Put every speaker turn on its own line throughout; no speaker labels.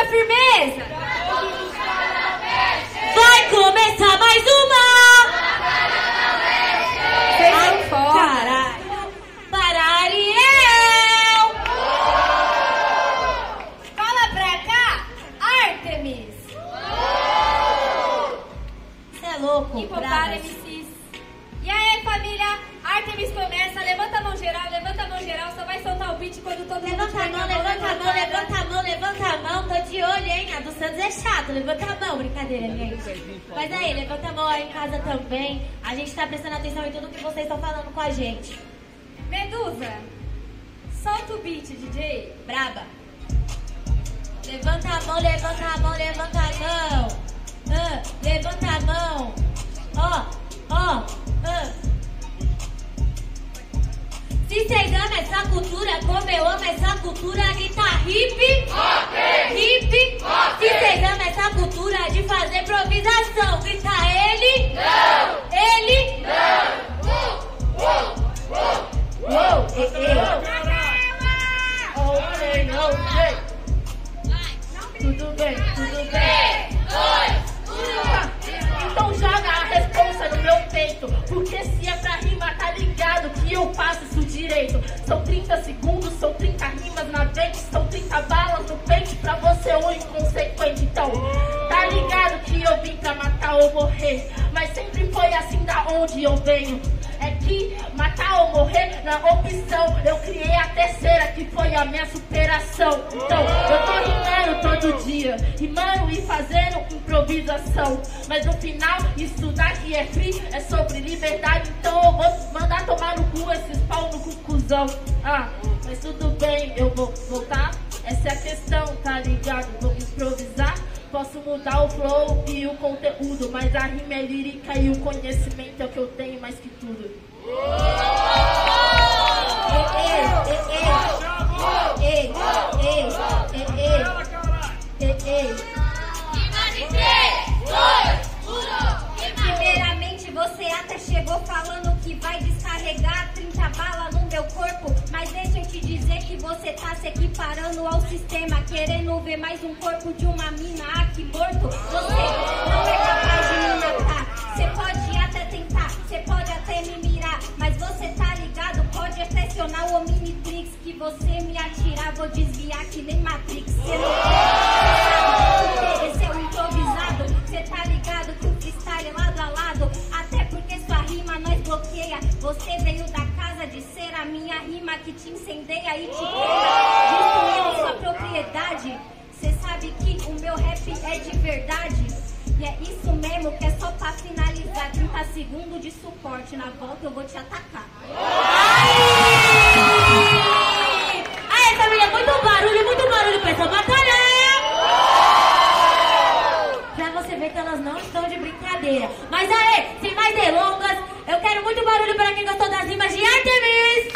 na firmeza?
Vai começar mais uma!
Vocês
Ai,
foda.
Caralho! Para Ariel!
Fala pra cá, Artemis.
Você é louco.
MCs. E aí, família? Artemis começa. Levanta a mão geral, levanta a mão geral. Só vai soltar o beat quando todo mundo
Levanta a mão, levanta a mão, levanta a mão, levanta a mão. Tô de olho, hein? A do Santos é chato. Levanta a mão, brincadeira, gente. Mas aí, levanta a mão aí em casa também. A gente tá prestando atenção em tudo que vocês estão falando com a gente.
Medusa, solta o beat, DJ.
Braba. Levanta a mão, levanta a mão, levanta a mão. Ah, levanta a mão. Ó, ó, ah. Se vocês amam essa cultura, como eu amo essa cultura, grita hip, hip. Se vocês amam essa cultura de fazer improvisação, grita ele, ele. Uou, e- e-
Tudo bem, tudo bem. Então joga a responsa no meu peito. Porque se é pra rimar, tá ligado que eu faço. São 30 segundos, são 30 rimas na frente, são 30 balas no peito pra você um inconsequente. Então, tá ligado que eu vim pra matar ou morrer. Mas sempre foi assim da onde eu venho. Morrer na opção. Eu criei a terceira, que foi a minha superação. Então, eu tô rimando todo dia, rimando e fazendo improvisação. Mas no final, isso daqui é free, é sobre liberdade. Então eu vou mandar tomar no cu esses pau no cucuzão. Ah, mas tudo bem, eu vou voltar. Essa é a questão, tá ligado? Vou improvisar. Posso mudar o flow e o conteúdo, mas a rima é lírica e o conhecimento é o que eu tenho mais que tudo.
Você tá se equiparando ao sistema. Querendo ver mais um corpo de uma mina aqui morto. Você não é capaz de me matar. Você pode até tentar, você pode até me mirar. Mas você tá ligado, pode até acionar o Omnitrix. Que você me atirar, vou desviar que nem Matrix. Você não sabe, esse é o improvisado. Você tá ligado que o freestyle é lado a lado. Até porque sua rima nós bloqueia. Você veio da de ser a minha rima que te incendeia e te queima. Destruindo sua propriedade. Você sabe que o meu rap é de verdade. E é isso mesmo que é só pra finalizar. 30 segundos de suporte. Na volta eu vou te atacar.
Aí, família, muito barulho, muito barulho pra essa batalha! Pra você ver que elas não estão de brincadeira. Mas aí, sem mais delongas, eu quero muito barulho para quem gostou das rimas de Artemis!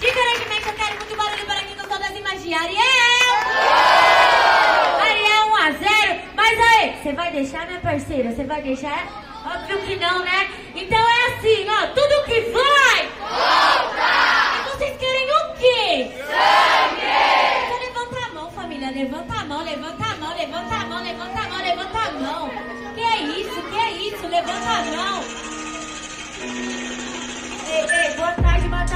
Diferentemente, eu quero muito barulho para quem gostou das rimas de Ariel! Ariel 1 a 0 Mas aí, você vai deixar, minha parceira? Você vai deixar? Óbvio que não, né? Então é assim, ó, tudo que vai! E vocês querem o quê? Sangue! Então levanta a mão, família. Levanta a mão, levanta a mão, levanta a mão, levanta a mão, levanta a mão. É isso, que é isso? Levanta a mão. Ei, ei, boa tarde, Batalha da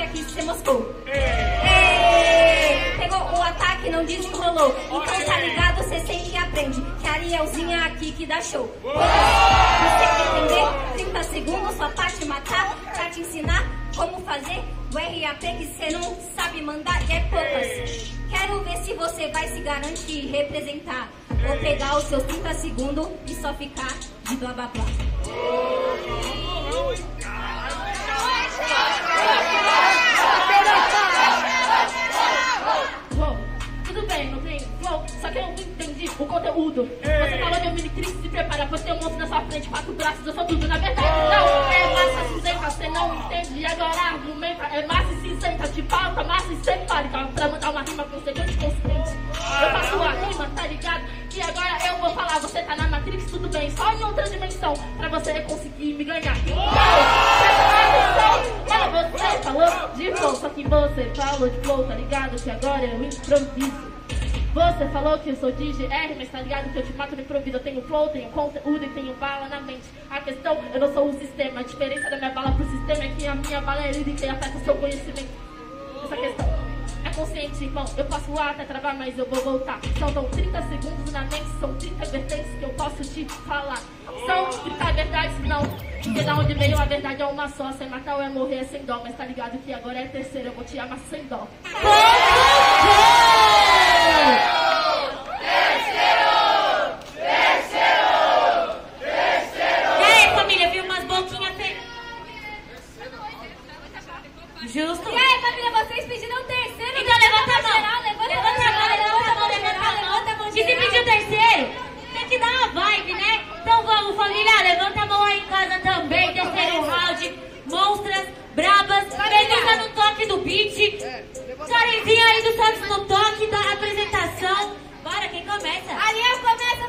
tá ligado que aqui cê moscou. Ei, Pegou o ataque, não desenrolou. Então tá ligado, cê sempre aprende. Que a Arielzinha aqui que dá show. Você quer entender? 30 segundos só pra te matar. Pra te ensinar como fazer o RAP que cê não sabe mandar e é poucas. Quero ver se
você vai se garantir representar? Ou pegar os seus 30 segundos e só ficar de blá blá blá?
Você falou de mini crise, se prepara, você tem um monstro na sua frente, quatro braços, eu sou tudo. Na verdade, não, é massa cinzenta, você não entende. E agora argumenta, é massa e cinzenta, de pauta, massa e cefálica. Pra mandar uma rima consequente consciente. Eu faço a rima, tá ligado? E agora eu vou falar, você tá na Matrix, tudo bem, só em outra dimensão, pra você conseguir me ganhar. Então, é, você falou de flow, só que você falou de flow, tá ligado? Que agora eu improviso. Você falou que eu sou DGR, mas tá ligado que eu te mato no improviso. Eu tenho flow, tenho conteúdo e tenho bala na mente. A questão, eu não sou o sistema. A diferença da minha bala pro sistema é que a minha bala é lírica e afeta o seu conhecimento. Essa questão é consciente, irmão. Eu posso lá até travar, mas eu vou voltar. São 30 segundos na mente, são 30 vertentes que eu posso te falar. São 30 verdades, não. Porque da onde veio a verdade é uma só. Sem matar ou é morrer é sem dó. Mas tá ligado que agora é terceira, eu vou te amar sem dó.
E aí, família, viu umas boquinhas fe... Justo?
E aí, família, vocês pediram o terceiro?
Então levanta a mão.
Geral, Levanta,
Levanta a mão, levanta a mão, levanta a mão.
Levanta a mão
E se
geral.
pedir o terceiro, tem que dar uma vibe, né? Então vamos, família, levanta a mão aí em casa também. Terceiro round, monstras, brabas. Melissa no toque do beat. Karenzinha aí do Santos no toque da apresentação. Bora, quem começa?
Ariel, começa,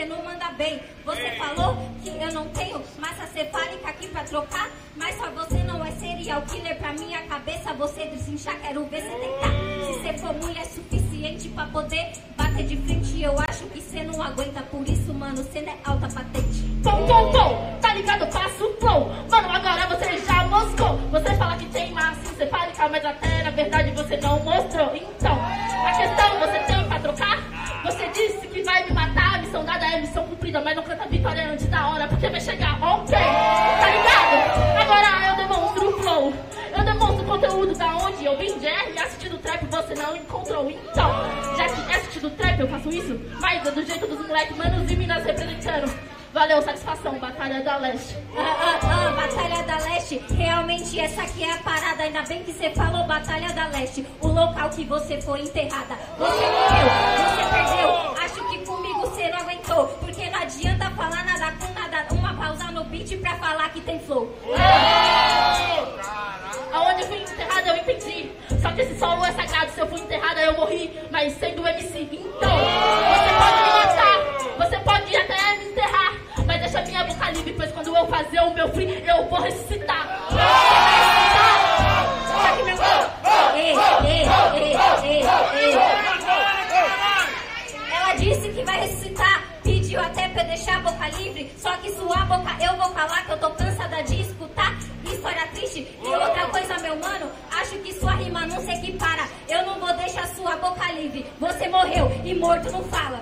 minha frente cê não manda bem. Você falou que eu não tenho massa cefálica aqui pra trocar, mas só você não é serial killer pra minha cabeça. Você desinchar, quero ver cê tentar. Se cê for mulher suficiente pra poder bater de frente, eu acho que cê não aguenta. Por isso, mano, cê não é alta patente.
Pom, pom, pom, tá ligado? Passo o flow. Mano, agora você já moscou. Você fala que tem massa encefálica, mas até na verdade você não mostrou. Conteúdo da onde eu vim de R, assistindo trap você não encontrou. Então, já que é assistindo trap eu faço isso, mas do jeito dos moleques, manos e minas representando. Valeu, satisfação, Batalha da Leste.
Ah, ah, ah, Batalha da Leste, realmente essa aqui é a parada. Ainda bem que você falou Batalha da Leste, o local que você foi enterrada. Você morreu, você perdeu. Acho que comigo você não aguentou. Porque não adianta falar nada com nada. Uma pausa no beat pra falar que tem flow.
Aonde morri, mas sendo MC. Então, você pode me matar, você pode até me enterrar. Mas deixa minha boca livre, pois quando eu fazer o meu free, eu vou ressuscitar.
Morreu e morto não fala.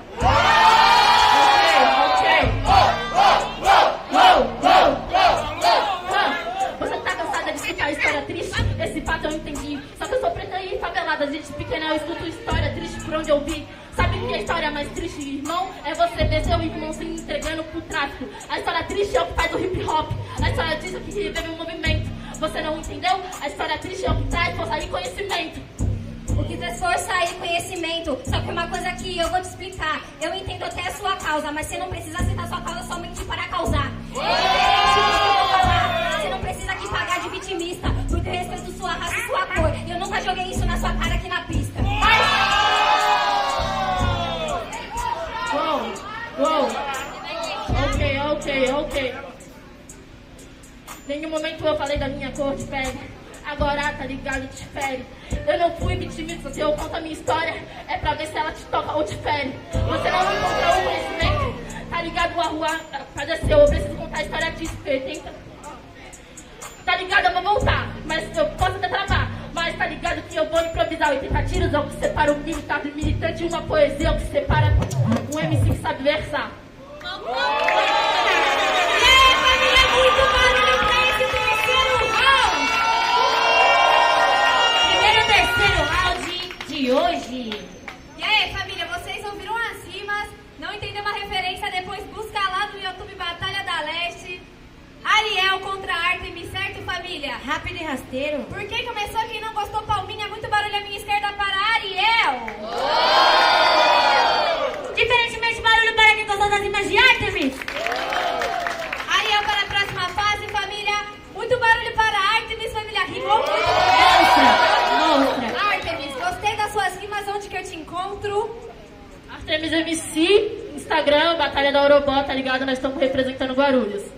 Você tá cansada de escutar história triste? Esse fato eu entendi. Só que eu sou preta e favelada, desde pequena eu escuto história triste por onde eu vi. Sabe que a história mais triste, irmão? É você ver seu irmão se entregando pro tráfico. A história triste é o que faz o hip hop. A história diz o que reveve o movimento. Você não entendeu? A história triste é o que traz força e conhecimento.
Traz força e conhecimento. Só que uma coisa que eu vou te explicar. Eu entendo até a sua causa, mas você não precisa citar sua causa somente para causar. É diferente do que eu vou falar. Você não precisa aqui pagar de vitimista. Porque eu respeito sua raça e sua cor. Eu nunca joguei isso na sua cara aqui na pista.
Uou, uou. Ok, ok, ok. Nenhum momento eu falei da minha cor de pele. Agora, tá ligado, te fere. Eu não fui vitimista, se eu conto a minha história, é pra ver se ela te toca ou te fere. Você não encontrou o conhecimento, tá ligado, a rua padeceu. Eu preciso contar a história disso, porque tenta. Tá ligado, eu vou voltar, mas eu posso até travar. Mas tá ligado que eu vou improvisar 80 tiros é o que separa o militar do militante e uma poesia é o que separa um MC que sabe versar. Ligado? Nós estamos representando Guarulhos.